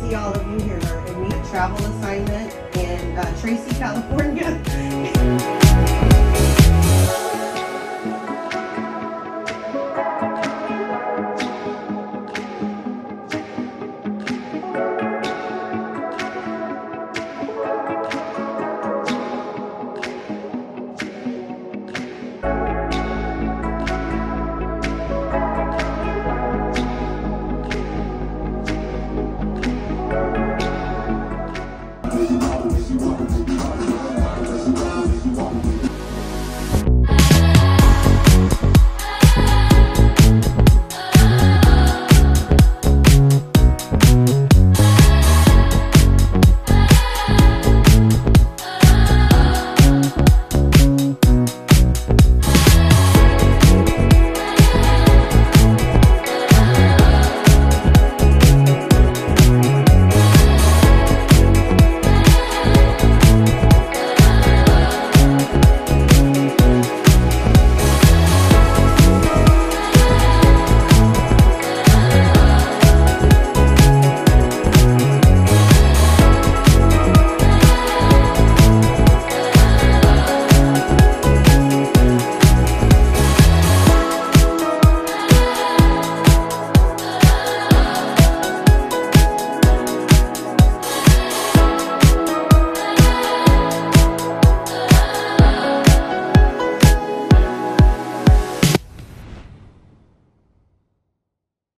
see all of you here in Meet Travel Assignment in uh, Tracy, California.